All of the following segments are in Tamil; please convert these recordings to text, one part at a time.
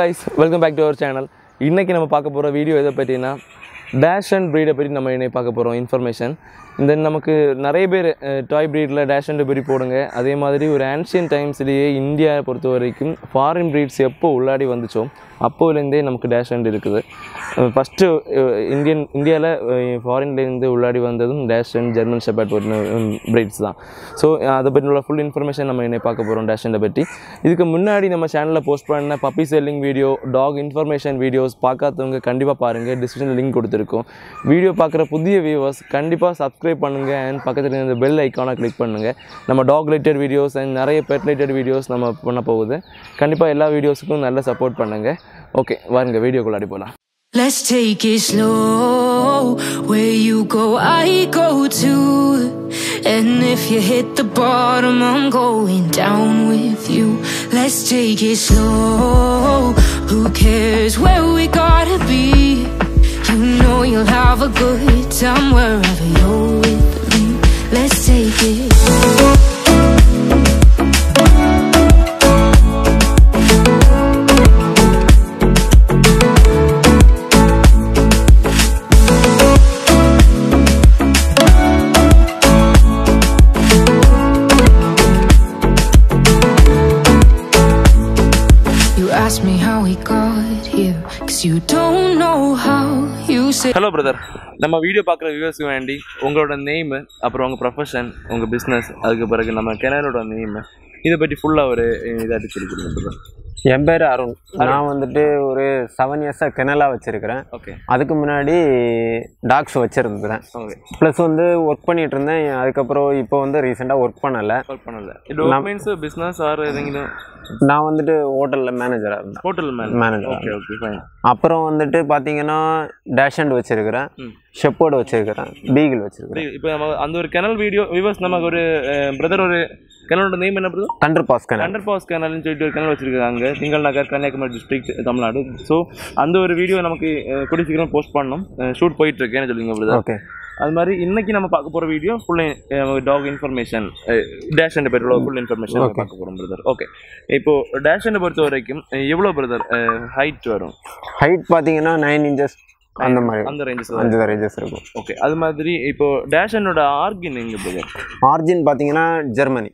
Guys welcome back to our channel இன்றைக்கி நம்ம பார்க்க போகிற வீடியோ எதை பற்றினா டேஷ் அண்ட் ப்ரீடை பற்றி நம்ம இன்னைக்கு பார்க்க போகிறோம் இன்ஃபர்மேஷன் தென் நமக்கு நிறைய பேர் டாய் ப்ரீடில் டேஷ் அண்ட் பெரி போடுங்க. அதே மாதிரி ஒரு ஆன்ஷியன் டைம்ஸ்லேயே இந்தியாவை பொறுத்த வரைக்கும் ஃபாரின் ப்ரீட்ஸ் எப்போ உள்ளாடி வந்துச்சோ அப்போலேருந்தே நமக்கு டேஷ் அண்ட் இருக்குது. ஃபஸ்ட்டு இந்தியன் இந்தியாவில் ஃபாரின்லேருந்து உள்ளாடி வந்ததும் dachshund German shepherd breeds தான். ஸோ அதை பற்றி உள்ள ஃபுல் இன்ஃபர்மேஷன் நம்ம என்னை பார்க்க போகிறோம் டேஷ் அண்டை பற்றி. இதுக்கு முன்னாடி நம்ம சேனலில் போஸ்ட் பண்ண puppy selling video dog information videos பார்க்காதவங்க கண்டிப்பாக பாருங்கள் டிஸ்கிரிப்ஷனில் லிங்க் கொடுத்துருக்கோம். வீடியோ பார்க்குற புதிய வியூவர்ஸ் கண்டிப்பாக சப்ஸ்கிரைப் சப்ஸ்கிரைப் பண்ணுங்கள் அண்ட் பக்கத்தில் இருந்த பெல் ஐக்கானை கிளிக் பண்ணுங்கள் நம்ம டாக் ரிலேட்டட் வீடியோஸ் அண்ட் நிறைய பெட் ரிலேட்டட் வீடியோஸ் நம்ம பண்ண போகுது கண்டிப்பாக எல்லா வீடியோஸுக்கும் நல்ல சப்போர்ட் பண்ணுங்கள் ஓகே வாருங்க வீடியோக்குள்ளாடி போகலாம் Let's take it slow. Where you go, I go too. And if you hit the bottom, I'm going down with you. Let's take it slow. Who cares where we gotta be? You know you'll have a good time wherever you're with me. Let's take it. You ask hello brother நம்ம வீடியோ பார்க்குற வியூவர்ஸ்க்கு வேண்டி உங்களோட நேமு அப்புறம் உங்கள் ப்ரொஃபஷன் உங்கள் பிஸ்னஸ் அதுக்கு பிறகு நம்ம கிணறோட நேமு இதை பற்றி ஃபுல்லாக ஒரு இதாட்டி சொல்லி கொடுங்க பிரதர் என் பேர் அருண். நான் வந்துட்டு ஒரு செவன் இயர்ஸாக கெனலா வச்சுருக்கிறேன். ஓகே. அதுக்கு முன்னாடி டாக்ஸ் வச்சுருந்துறேன் ஓகே. ப்ளஸ் வந்து ஒர்க் பண்ணிட்டு இருந்தேன். அதுக்கப்புறம் இப்போ வந்து ரீசெண்டாக ஒர்க் பண்ணலை. ஒர்க் பண்ணல. மீன்ஸ் பிஸ்னஸ் ஆர் எதுங்களும் நான் வந்துட்டு ஹோட்டலில் மேனேஜராக இருந்தேன். Hotel man manager okay okay fine அப்புறம் வந்துட்டு பார்த்தீங்கன்னா டேஷண்ட் வச்சுருக்கிறேன். ம். ஷெப்பர்டு வச்சுருக்கிறேன். பீகிள் வச்சுருக்கிறேன். இப்போ நம்ம அந்த ஒரு கெனல் வீடியோ வியூவர்ஸ் நமக்கு ஒரு பிரதர் ஒரு கெனலோட நேம் என்ன brother thunder boss kennel under boss கெனல்னு சொல்லிட்டு ஒரு கெனல் வச்சிருக்காங்க திங்கள் நகர் கன்னியாகுமரி டிஸ்ட்ரிக்ட் தமிழ்நாடு ஸோ அந்த ஒரு வீடியோ நமக்கு கூடிய சீக்கிரம் போஸ்ட் பண்ணோம் ஷூட் போயிட்டு இருக்கேன்னு சொல்லுங்க பிரதர் ஓகே அது மாதிரி இன்னைக்கு நம்ம பார்க்க போகிற video full dog information dachshund பற்றி ஃபுல் இன்ஃபர்மேஷன் பார்க்க போகிறோம் பிரதர் ஓகே இப்போ டேஷ் அண்ட் பொறுத்த வரைக்கும் எவ்வளோ பிரதர் ஹைட் வரும்? ஹைட் பார்த்தீங்கன்னா நைன் இன்ச்சஸ் அந்த மாதிரி. அந்த ரேஞ்சஸ் அந்த ரேஞ்சஸ் இருக்கும். ஓகே அது மாதிரி இப்போ டேஷ் அண்டோட ஆர்கின் எங்க பிரதர் ஆர்ஜின் பார்த்தீங்கன்னா ஜெர்மனி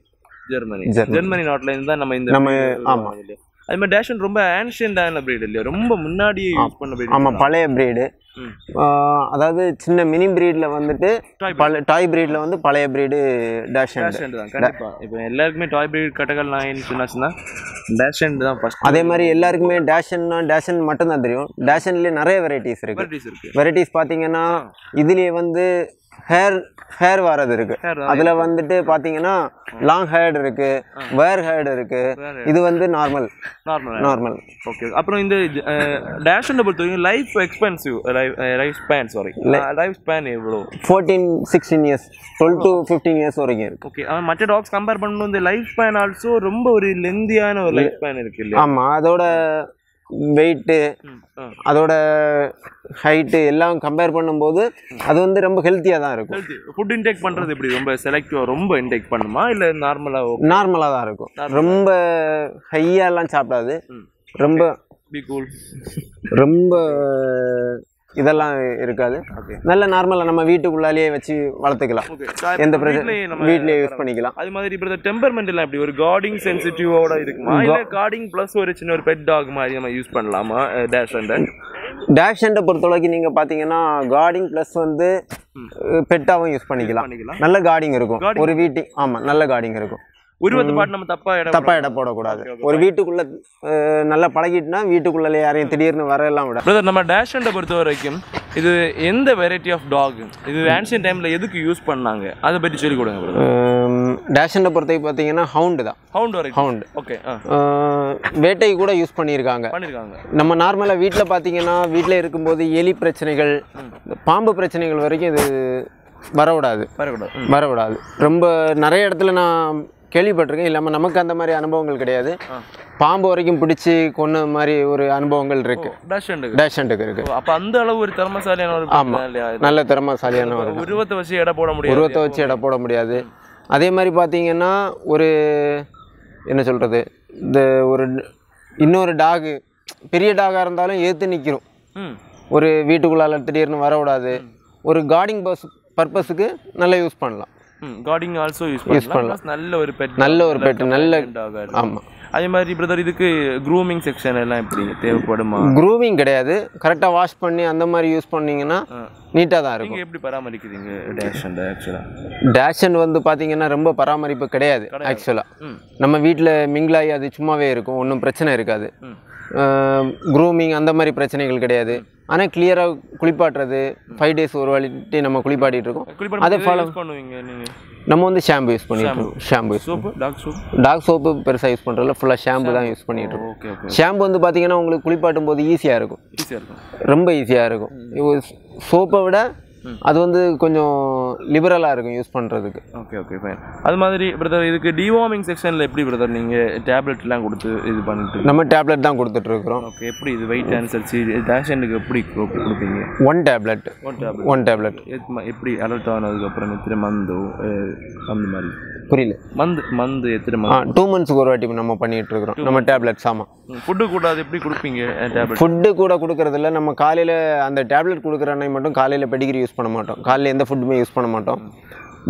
ஜெர்மனி. ஜெர்மனி. நாட்டில் இருந்து தான் நம்ம இந்த நம்ம- breed ஆமா. வாங்குறோம் இல்லையா? அது மாதிரி டேஷன் ரொம்ப ஆன்ஷியன்டான breed இல்லையா? ரொம்ப முன்னாடி யூஸ் பண்ண breed ஆமாம் பழைய ப்ரீடு. அதாவது சின்ன மினி ப்ரீடில் வந்துட்டு பழைய டாய் ப்ரீடில் வந்து பழைய ப்ரீடு டேஷ் டேஷன் தான் கண்டிப்பா. இப்போ எல்லாருக்குமே டாய் breed கட்டகள் நான் சொன்னாச்சுன்னா டேஷன் தான் ஃபர்ஸ்ட் அதே மாதிரி எல்லாருக்குமே டேஷன்னா டேஷன் மட்டும்தான் தெரியும். டேஷன்லேயே நிறைய வெரைட்டிஸ் இருக்கு. வெரைட்டிஸ் இருக்கு. வெரைட்டிஸ் பார்த்தீங்கன்னா இதுலேயே வந்து ஹேர் ஹேர் வரது இருக்கு. அதில் வந்துட்டு பார்த்தீங்கன்னா லாங் ஹேர்டு இருக்கு வேர் ஹேர்டு இருக்கு. இது வந்து நார்மல் நார்மல் நார்மல் ஓகே அப்புறம் இந்த டேஷனை பொறுத்த வரைக்கும் life expensive life span sorry life span எவ்வளோ? Fourteen sixteen years twelve to fifteen years வரைக்கும் இருக்கு. ஓகே அவன் மற்ற டாக்ஸ் கம்பேர் பண்ணும்போது இந்த லைஃப் ஸ்பேன் ஆல்சோ ரொம்ப ஒரு லெந்தியான ஒரு லைஃப் ஸ்பேன் இருக்கு இல்லையா? ஆமாம் அதோட வெயிட்டு. அதோட ஹைட்டு எல்லாம் கம்பேர் பண்ணும்போது அது வந்து ரொம்ப ஹெல்த்தியாக தான் இருக்கும். ஃபுட் இன்டேக் பண்றது எப்படி? ரொம்ப செலக்டிவா ரொம்ப இன்டேக் பண்ணுமா? இல்ல நார்மலா நார்மலாக தான் இருக்கும். ரொம்ப ஹையாலாம் சாப்பிடாது. ரொம்ப ரொம்ப இதெல்லாம் இருக்காது. நல்ல நார்மலாக நம்ம வீட்டுக்குள்ளாலேயே வச்சு வளர்த்துக்கலாம். எந்த பிரச்சனை வீட்லயே யூஸ் பண்ணிக்கலாம். அது மாதிரி இப்போ டெம்பர்மெண்ட் எல்லாம் எப்படி? ஒரு கார்டிங் சென்சிட்டிவோட இருக்குமா? இல்ல கார்டிங் ப்ளஸ் ஒரு சின்ன ஒரு பெட் டாக் மாதிரி நம்ம யூஸ் பண்ணலாமா? டேஷ் அண்ட் டேஷ் ஹண்டை பொறுத்தளவுக்கு நீங்கள் பார்த்தீங்கன்னா கார்டிங் ப்ளஸ் வந்து பெட்டாகவும் யூஸ் பண்ணிக்கலாம். பண்ணிக்கலாம். நல்ல கார்டிங் இருக்கும். ஒரு வீட்டிங் ஆமாம் நல்ல கார்டிங் இருக்கும். உருவத்தை பாட்டு நம்ம தப்பா இடம் தப்பா இடம் போடக்கூடாது. ஒரு வீட்டுக்குள்ள நல்லா பழகிட்டுனா வீட்டுக்குள்ள யாரையும் திடீர்னு வரலாம் விட. பிரதர் நம்ம டேஷ் அண்டை பொறுத்த வரைக்கும் இது எந்த வெரைட்டி ஆஃப் டாக் இது ஆன்ஷியன் டைம்ல எதுக்கு யூஸ் பண்ணாங்க? அதை பற்றி சொல்லி கொடுங்க பிரதர் டேஷனை பொறுத்தவரைக்கும் பார்த்தீங்கன்னா ஹவுண்டு தான். ஹவுண்ட் வெரைட்டி ஹவுண்டு ஓகே வேட்டை கூட யூஸ் பண்ணியிருக்காங்க. பண்ணிருக்காங்க நம்ம நார்மலாக வீட்டில் பார்த்தீங்கன்னா வீட்டில் இருக்கும்போது எலி பிரச்சனைகள் பாம்பு பிரச்சனைகள் வரைக்கும் இது வரவிடாது வரக்கூடாது. ம். வரவிடாது ரொம்ப நிறைய இடத்துல நான் கேள்விப்பட்டிருக்கேன். இல்லாமல் நமக்கு அந்த மாதிரி அனுபவங்கள் கிடையாது. பாம்பு வரைக்கும் பிடிச்சி கொன்ன மாதிரி ஒரு அனுபவங்கள் இருக்கு. டேஷ் அண்டுக்கு டேஷண்ட்டுக்கு இருக்கு. அப்ப அந்த அளவு ஒரு திறமசாலியான ஒரு ஆமா. person இல்லையா? இது? நல்ல திறமசாலியான ஒரு உருவத்தை வச்சு எடை போட முடியாது. உருவத்தை வச்சு எடை போட முடியாது. அதே மாதிரி பார்த்தீங்கன்னா ஒரு என்ன சொல்கிறது இந்த ஒரு இன்னொரு டாகு பெரிய டாகாக இருந்தாலும் எதிர்த்து நிற்கிறோம் ஒரு வீட்டுக்குள்ளால திடீர்னு வரக்கூடாது ஒரு கார்டிங் பஸ் பர்பஸுக்கு நல்லா யூஸ் பண்ணலாம். கார்டிங் ஆல்சோ யூஸ் பண்ணலாம். நல்ல ஒரு பெட் நல்ல ஒரு pet, நல்ல- ஆமாம் அதே மாதிரி பிரதர் இதுக்கு க்ரூமிங் செக்ஷன் எல்லாம் எப்படி தேவைப்படுமா? க்ரூவிங் கிடையாது. கரெக்டாக வாஷ் பண்ணி அந்த மாதிரி யூஸ் பண்ணீங்கன்னா நீட்டாக தான் இருக்கும். எப்படி பராமரிக்கிறீங்க டேஷ் அண்ட் ஆக்சுவலா டேஷன் வந்து பார்த்தீங்கன்னா ரொம்ப பராமரிப்பு கிடையாது ஆக்சுவலாக நம்ம வீட்டில் மிங்கிளாகி அது சும்மாவே இருக்கும் ஒன்றும் பிரச்சனை இருக்காது. க்ரூமிங் அந்த மாதிரி பிரச்சனைகள் கிடையாது. ஆனால் கிளியராக குளிப்பாட்டுறது ஃபைவ் டேஸ் ஒரு வாட்டி நம்ம குளிப்பாட்டிட்டு இருக்கோம். அதை யூஸ் பண்ணுவீங்க நீங்க? நம்ம வந்து ஷாம்பு யூஸ் பண்ணிட்டு இருக்கோம். Shampoo soap dog soap dog soap பெருசாக யூஸ் பண்ணுறதுல ஃபுல்லாக ஷாம்பு தான் யூஸ் பண்ணிட்டு இருக்கோம். ஷாம்பு வந்து பார்த்தீங்கன்னா உங்களுக்கு குளிப்பாட்டும் போது ஈஸியாக இருக்கும். ஈஸியாக இருக்கும். ரொம்ப ஈஸியாக இருக்கும். சோப்பை விட அது வந்து கொஞ்சம் லிபரலாக இருக்கும் யூஸ் பண்ணுறதுக்கு ஓகே ஓகே ஃபைன் அது மாதிரி பிரதர் இதுக்கு டிவார்மிங் செக்ஷனில் எப்படி பிரதர் நீங்கள் டேப்லெட்லாம் கொடுத்து இது பண்ணிட்டு நம்ம டேப்லெட் தான் கொடுத்துட்ருக்குறோம் ஓகே எப்படி இது வெயிட் அனுசரிச்சு டேஷனுக்கு எப்படி கொடுப்பீங்க? One tablet one tablet one tablet எப்படி அலர்ட் ஆனதுக்கப்புறம் அஹ், அந்த மாதிரி? புரியல மந்து மந்து எத்தனை டூ மந்த்ஸ்க்கு ஒரு வாட்டி நம்ம பண்ணிட்டு இருக்கிறோம். நம்ம டேப்லெட்ஸ் ஆமாம் ஃபுட்டு கூட அது எப்படி கொடுப்பீங்க டேப்லெட் ஃபுட்டு கூட கொடுக்கறதில்ல நம்ம காலையில் அந்த டேப்லெட் கொடுக்குற அன்னைக்கு மட்டும் காலையில் பெடிகிரி யூஸ் பண்ண மாட்டோம். காலையில் எந்த ஃபுட்டுமே யூஸ் பண்ண மாட்டோம்.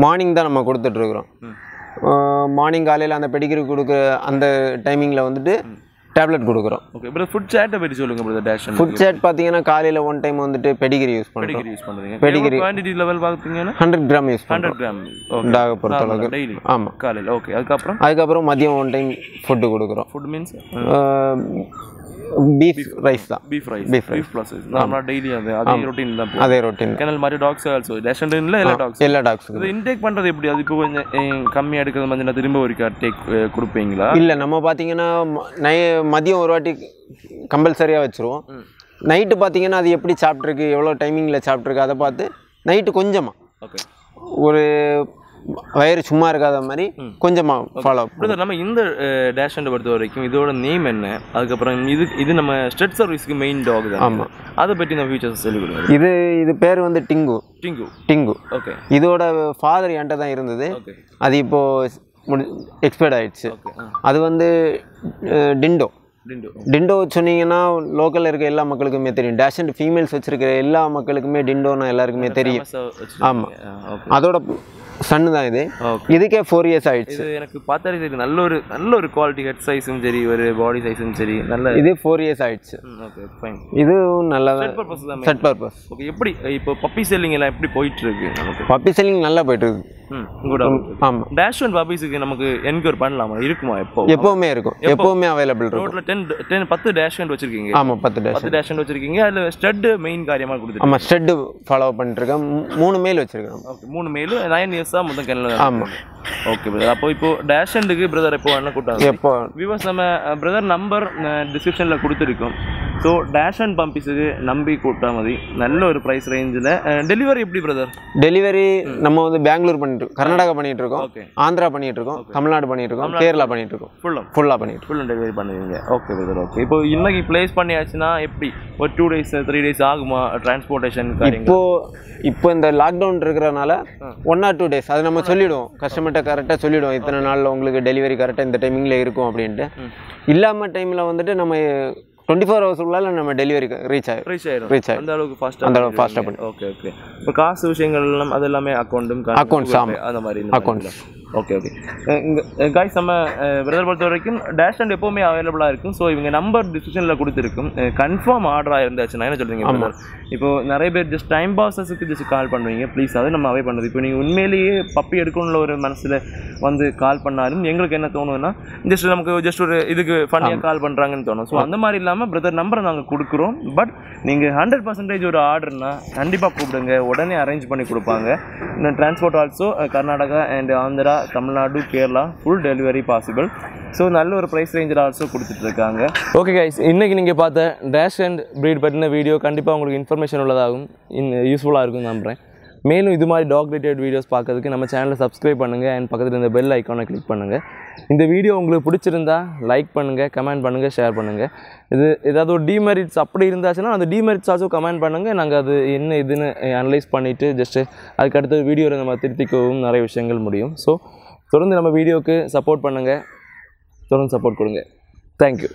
மார்னிங் தான் நம்ம கொடுத்துட்ருக்குறோம் மார்னிங் காலையில் அந்த பெடிகிரி கொடுக்குற அந்த டைமிங்கில் வந்துட்டு டேப்லெட் கொடுக்குறோம். ஓகே பிரதர் ஃபுட் சேட்டை பற்றி சொல்லுங்க பிரதர் டேஷன் ஃபுட் சேட் பார்த்தீங்கன்னா காலையில் ஒன் டைம் வந்துட்டு பெடிகிரி யூஸ் பண்ணுறோம் பெடிகிரி யூஸ் பண்ணுறீங்க Pedigree. குவான்டிட்டி லெவல் பார்த்தீங்கன்னா hundred gram use hundred gram டாகை பொறுத்த அளவுக்கு. டெய்லி ஆமாம் காலையில். ஓகே அதுக்கப்புறம்? அதுக்கப்புறம் மதியம் ஒன் டைம் ஃபுட்டு கொடுக்குறோம். ஃபுட் மீன்ஸ் பீஃப் ரைஸ் தான். Beef rice Beef beef plus நார்மலாக டெய்லி அது அதே ரொட்டீன் தான் அதே ரொட்டீன் கெனல் மாதிரி டாக்ஸ் ஆல்சோ டேஷன்ல எல்லா டாக்ஸ் எல்லா டாக்ஸுக்கும் இது இன்டேக் பண்ணுறது எப்படி? அது இப்போ கொஞ்சம் அஹ், கம்மியா எடுக்கிறது மாதிரி நான் திரும்ப ஒரு டேக் கொடுப்பீங்களா? இல்லை நம்ம பார்த்தீங்கன்னா நை மதியம் ஒரு வாட்டி கம்பல்சரியாக வச்சுருவோம். நைட்டு பார்த்தீங்கன்னா அது எப்படி சாப்பிட்ருக்கு எவ்வளோ டைமிங்கில் சாப்பிட்ருக்கு அதை பார்த்து நைட்டு கொஞ்சமாக ஓகே ஒரு வயிறு சும்மா இருக்காத மாதிரி கொஞ்சமாக ஃபாலோ பிரதர் நம்ம இந்த டேஷன் பொறுத்த வரைக்கும் இதோட நேம் என்ன? அதுக்கப்புறம் இது இது நம்ம ஸ்ட்ரெட் சர்வீஸ்க்கு மெயின் டாக் தான். ஆமா. அதை பற்றி நம்ம ஃபியூச்சர்ஸ் சொல்லிக் கொடுங்க இது இது பேர் வந்து டிங்கு டிங்கு டிங்கு ஓகே இதோட ஃபாதர் என்கிட்ட தான் இருந்தது. அது இப்போது முடி எக்ஸ்பயர்ட் ஆயிடுச்சு. அது வந்து டிண்டோ டிண்டு டிண்டோ சொன்னீங்கன்னா லோக்கலில் இருக்க எல்லா மக்களுக்குமே தெரியும். டேஷ் அண்ட் ஃபீமேல்ஸ் வச்சிருக்கிற எல்லா மக்களுக்குமே டிண்டோன்னா எல்லாருக்குமே தெரியும். ஆமா. ஓகே அதோட சன்னு தான் இது இதுக்கே ஃபோர் இயர்ஸ் ஆயிடுச்சு. இது எனக்கு பார்த்தாலே சரி நல்ல ஒரு நல்ல ஒரு குவாலிட்டி ஹெட் சைஸும் சரி ஒரு பாடி சைஸும் சரி நல்ல இது ஃபோர் இயர்ஸ் ஆயிடுச்சு. ஓகே ஃபைன் இதுவும் நல்லா பர்பஸ் தான் செட் பர்பஸ் ஓகே எப்படி இப்போ பப்பி செல்லிங் எல்லாம் எப்படி போயிட்டு இருக்கு பப்பி செல்லிங் நல்லா போயிட்டு இருக்கு ஆமாம் டேஷ் ஒன் பப்பீஸுக்கு நமக்கு என்கொயர் பண்ணலாமா? இருக்குமா எப்போ? எப்போவுமே இருக்கும். எப்போவுமே அவைலபிள் இருக்கும். டென் டென் பத்து டேஷ் ஒன் வச்சிருக்கீங்க? ஆமாம் பத்து டேஷ் பத்து டேஷ் ஒன் வச்சிருக்கீங்க? அதில் ஸ்டட் மெயின் காரியமாக கொடுத்துருக்கீங்க? ஆமாம் ஸ்டெட்டு ஃபாலோ மூ- மூணு மேல் வச்சிருக்கேன் ஓகே மூணு மேலு நைன் இயர்ஸ் தான் மொத்தம் கிணறு ஆமாம் ஓகே பிரதர் அப்போ இப்போ டேஷ் அண்டுக்கு பிரதர் எப்போ என்ன கூட்டாங்க எப்போ? வியூவர்ஸ் நம்ம பிரதர் நம்பர் டிஸ்கிரிப்ஷனில் கொடுத்துருக்கோம். ஸோ டேஷ் அண்ட் பம்பீஸுக்கு நம்பி கூட்டா மதி. நல்ல ஒரு ப்ரைஸ் ரேஞ்சில் டெலிவரி எப்படி பிரதர் டெலிவரி நம்ம வந்து பெங்களூர் பண்ணிட்டு இருக்கோம் கர்நாடகா பண்ணிட்டு இருக்கோம் ஓகே ஆந்திரா பண்ணிட்டு இருக்கோம் தமிழ்நாடு பண்ணிட்டு இருக்கோம் கேரளா பண்ணிட்டு இருக்கோம் ஃபுல்லும் ஃபுல்லாக பண்ணிட்டு ஃபுல் டெலிவரி பண்ணுவீங்க. ஓகே பிரதர் ஓகே இப்போ இன்னைக்கு ப்ளேஸ் பண்ணியாச்சுன்னா எப்படி? ஒரு டூ டேஸ் த்ரீ டேஸ் ஆகுமா? டிரான்ஸ்போர்ட்டேஷன் காரியங்கள்? இப்போ இப்போ இந்த லாக்டவுன் இருக்கிறனால ஒன் ஆர் டூ டேஸ் அது நம்ம சொல்லிடுவோம். கஸ்டமர்கிட்ட கரெக்டாக சொல்லிடுவோம். இத்தனை நாளில் உங்களுக்கு டெலிவரி கரெக்டாக இந்த டைமிங்கில் இருக்கும் அப்படின்ட்டு. இல்லாமல் டைமில் வந்துட்டு நம்ம டுவெண்ட்டி ஃபோர் ஹவர்ஸ்க்குள்ளால நம்ம டெலிவரி ரீச் ஆகும் ரீச் ஆயிரும் ரீச் ஆகும் அந்த அளவுக்கு ஃபாஸ்ட்டாக அந்த அளவுக்கு பண்ணி. ஓகே ஓகே இப்போ காசு விஷயங்கள் எல்லாம் அது எல்லாமே அக்கௌண்ட்டும் ஆமா. அந்த மாதிரி Accounts. ஓகே ஓகே இங்கே காய்ஸ் நம்ம பிரதர் பொறுத்த வரைக்கும் டேஷ் அண்ட் எப்போவுமே அவைலபிளாக இருக்கும். ஸோ இவங்க நம்பர் டிஸ்கிரிப்ஷனில் கொடுத்துருக்கும். கன்ஃபார்ம் ஆர்டராக இருந்தாச்சுன்னா என்ன சொல்கிறீங்க பிரதர் இப்போ நிறைய பேர் ஜஸ்ட் டைம் பாஸஸுக்கு ஜஸ்ட் கால் பண்ணுவீங்க. ப்ளீஸ் அதை நம்ம அவை பண்ணுறது இப்போ நீங்கள் உண்மையிலேயே பப்பி எடுக்கணும்ல ஒரு மனசில் வந்து கால் பண்ணாலும் எங்களுக்கு என்ன தோணுதுன்னா ஜஸ்ட் நமக்கு ஜஸ்ட் ஒரு இதுக்கு ஃபன்னியாக கால் பண்ணுறாங்கன்னு தோணும். ஸோ அந்த மாதிரி இல்லாமல் பிரதர் நம்பரை நாங்கள் கொடுக்குறோம். பட் நீங்கள் ஹண்ட்ரட் பர்சன்டேஜ் ஒரு ஆர்டர்னா கண்டிப்பாக கூப்பிடுங்க. உடனே அரேஞ்ச் பண்ணி கொடுப்பாங்க. இன்னும் transport also Karnataka and Andhra Tamil Nadu Kerala full delivery possible so நல்ல ஒரு ப்ரைஸ் ரேஞ்சில் ஆல்சோ கொடுத்துட்ருக்காங்க. ஓகே கைஸ் இன்றைக்கி நீங்கள் பார்த்த டேஷ் அண்ட் ப்ரீட் பற்றின வீடியோ கண்டிப்பாக உங்களுக்கு இன்ஃபர்மேஷன் உள்ளதாகும் இன் யூஸ்ஃபுல்லாக இருக்கும் நம்புகிறேன் மேலும் இது மாதிரி டாக் ரிலேட்டட் வீடியோஸ் பார்க்கறதுக்கு நம்ம சேனலை சப்ஸ்கிரைப் பண்ணுங்கள் அண்ட் பக்கத்தில் இந்த பெல் ஐக்கானை கிளிக் பண்ணுங்கள் இந்த வீடியோ உங்களுக்கு பிடிச்சிருந்தா லைக் பண்ணுங்கள் கமெண்ட் பண்ணுங்கள் ஷேர் பண்ணுங்கள் இது ஏதாவது ஒரு டிமெரிட்ஸ் அப்படி இருந்தாச்சுன்னா அந்த டிமெரிட்ஸ் ஆச்சும் கமெண்ட் பண்ணுங்கள் நாங்கள் அது என்ன இதுன்னு அனலைஸ் பண்ணிவிட்டு ஜஸ்ட்டு அதுக்கடுத்த வீடியோவில் நம்ம திருத்திக்கவும் நிறைய விஷயங்கள் முடியும். ஸோ தொடர்ந்து நம்ம வீடியோவுக்கு சப்போர்ட் பண்ணுங்கள் தொடர்ந்து சப்போர்ட் கொடுங்க. தேங்க்யூ